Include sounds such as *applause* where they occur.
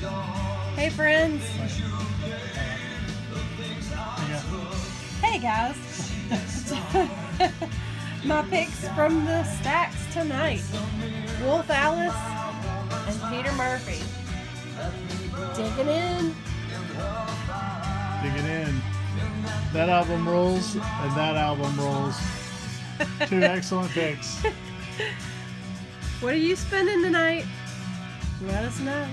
Hey, friends. Hey, guys. *laughs* My picks from the stacks tonight Wolf Alice and Peter Murphy. Digging in. Digging in. That album rolls, and that album rolls. Two *laughs* excellent picks. What are you spending tonight? Let us know.